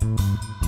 Thank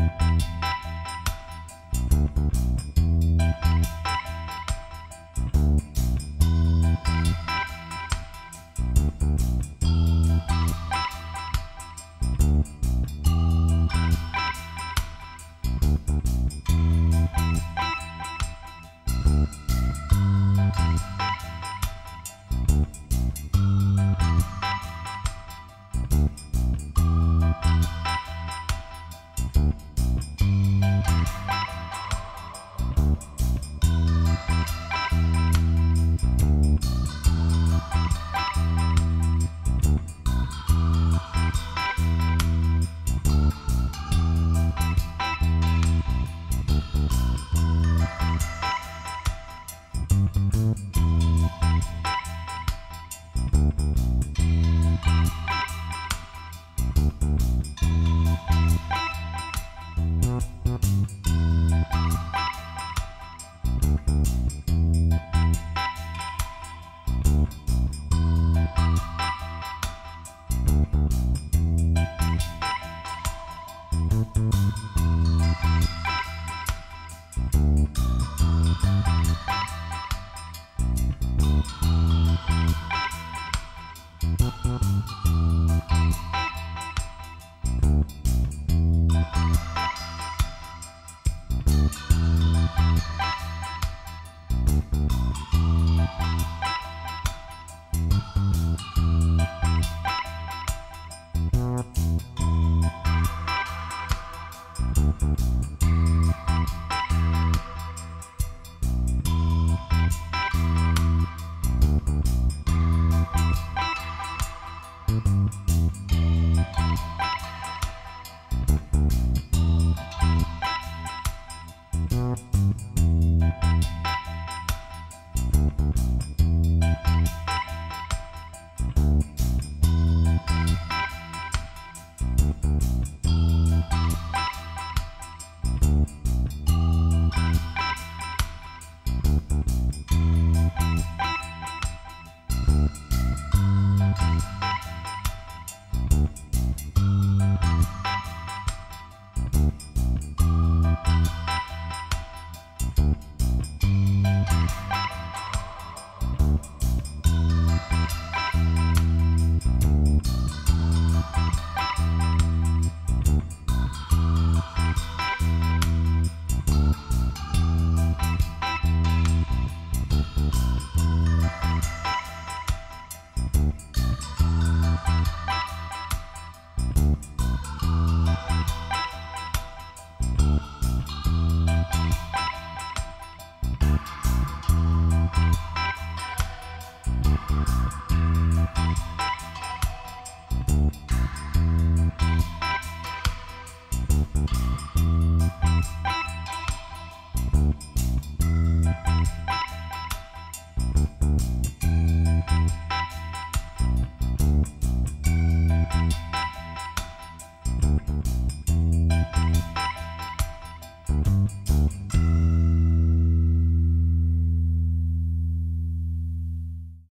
Música Música